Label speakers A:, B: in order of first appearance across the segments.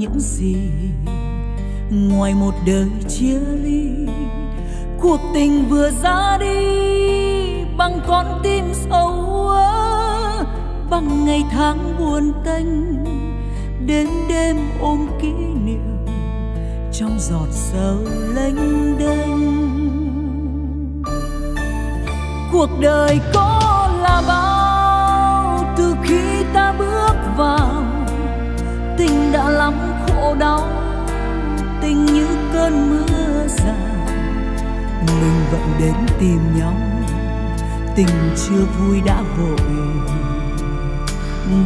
A: những gì ngoài một đời chia ly. Cuộc tình vừa ra đi bằng con tim sâu ớ bằng ngày tháng buồn tênh, đến đêm ôm kỷ niệm trong giọt sầu lênh đênh. Cuộc đời có đau tình như cơn mưa rào mình vẫn đến tìm nhau, tình chưa vui đã vội.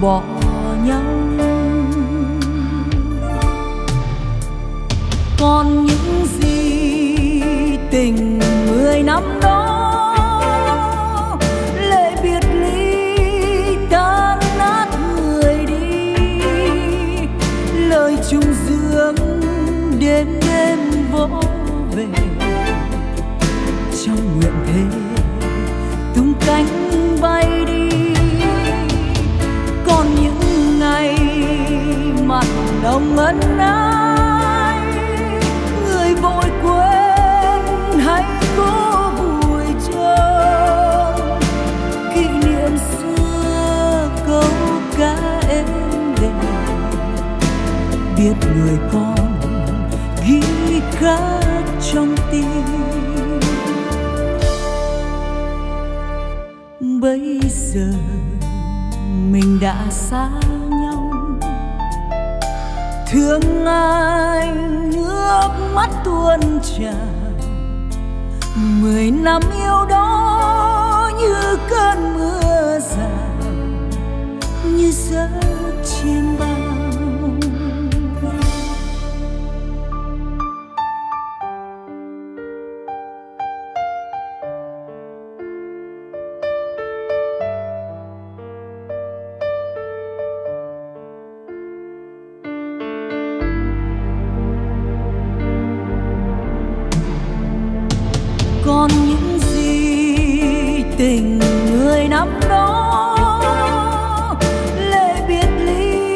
A: Bỏ nhau. Còn những gì tình mười năm đó về. Trong nguyện thế, tung cánh bay đi. Còn những ngày mặt đông ân ái, người vội quên hay cố vui chơi. Kỷ niệm xưa câu ca êm đềm, biết người con ghi khắc trong tim. Bây giờ mình đã xa nhau. Thương ai nước mắt tuôn trào. Mười năm yêu đó tình người năm đó. Lệ biệt ly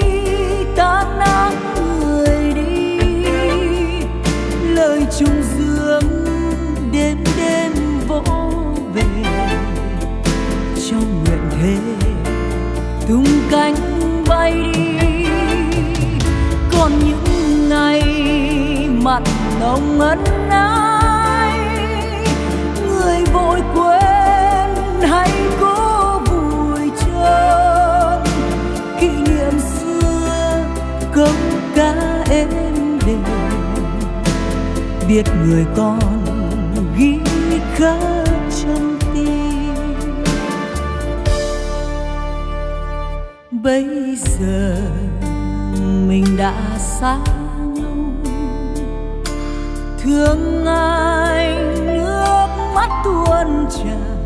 A: tan nát người đi. Lời chung dương đêm đêm vỗ về. Trong nguyện thế, tung cánh bay đi. Còn những ngày mặt nồng ấn ái biết người con ghi khắc trong tim. Bây giờ mình đã xa nhau. Thương anh nước mắt tuôn trào